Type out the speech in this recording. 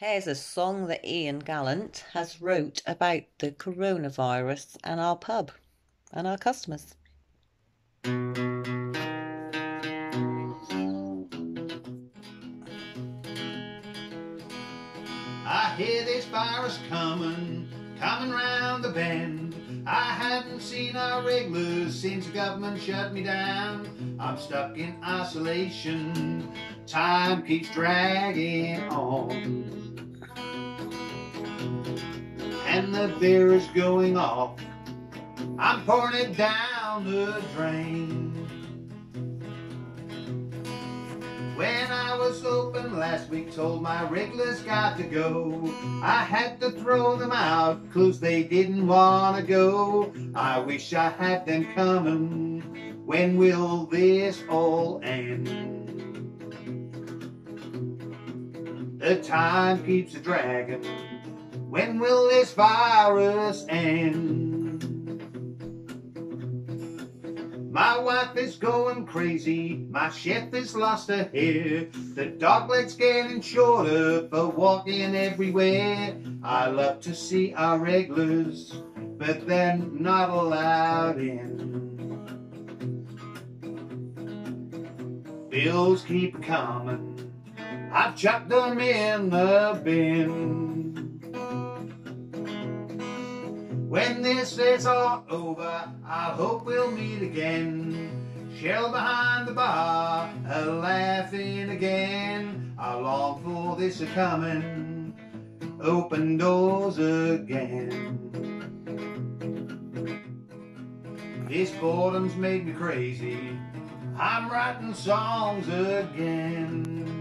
Here's a song that Ian Gallant has wrote about the coronavirus and our pub and our customers. I hear this virus coming, coming round the bend. I haven't seen our regulars since the government shut me down. I'm stuck in isolation, time keeps dragging on. And the beer is going off, I'm pouring it down the drain. When I was open last week, told my regulars got to go. I had to throw them out, cause they didn't wanna go. I wish I had them coming. When will this all end? The time keeps a dragging. When will this virus end? My wife is going crazy, my chef has lost her hair. The dog leg's getting shorter for walking everywhere. I love to see our regulars, but they're not allowed in. Bills keep coming, I've chucked them in the bin. Is all over, I hope we'll meet again. Shell behind the bar, a laughing again. I long for this a coming, open doors again. This boredom's made me crazy. I'm writing songs again.